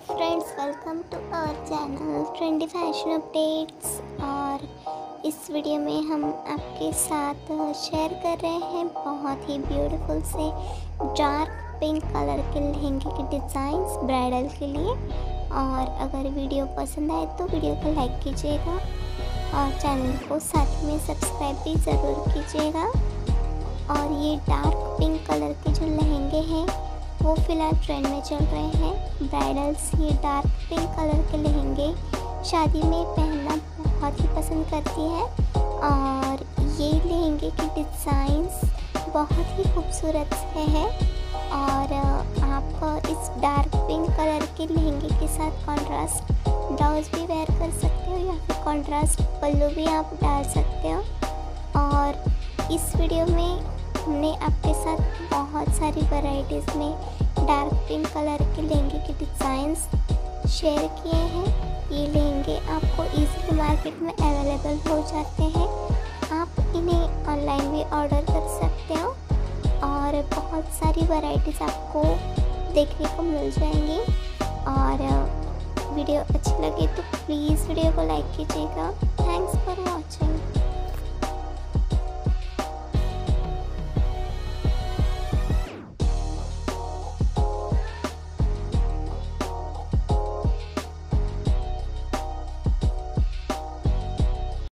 Friends welcome to our channel trendy fashion updates और इस video में हम आपके साथ शेयर कर रहे हैं बहुत ही ब्यूटीफुल से डार्क पिंक कलर के लहंगे के डिज़ाइंस ब्राइडल के लिए। और अगर वीडियो पसंद आए तो वीडियो को लाइक कीजिएगा और चैनल को साथ में सब्सक्राइब भी ज़रूर कीजिएगा। और ये डार्क पिंक कलर के जो लहंगे हैं वो फ़िलहाल ट्रेंड में चल रहे हैं। ब्राइडल्स ये डार्क पिंक कलर के लहंगे शादी में पहनना बहुत ही पसंद करती है। और ये लहंगे के डिज़ाइंस बहुत ही खूबसूरत से है। और आप इस डार्क पिंक कलर के लहंगे के साथ कॉन्ट्रास्ट ब्लाउज भी वेयर कर सकते हो या फिर कॉन्ट्रास्ट पल्लू भी आप डाल सकते हो। और इस वीडियो में हमने आपके साथ बहुत सारी वैरायटीज़ में डार्क पिंक कलर के लहंगे के डिज़ाइंस शेयर किए हैं। ये लहंगे आपको इजीली मार्केट में अवेलेबल हो जाते हैं। आप इन्हें ऑनलाइन भी ऑर्डर कर सकते हो और बहुत सारी वैरायटीज़ आपको देखने को मिल जाएँगी। और वीडियो अच्छी लगे तो प्लीज़ वीडियो को लाइक कीजिएगा। थैंक्स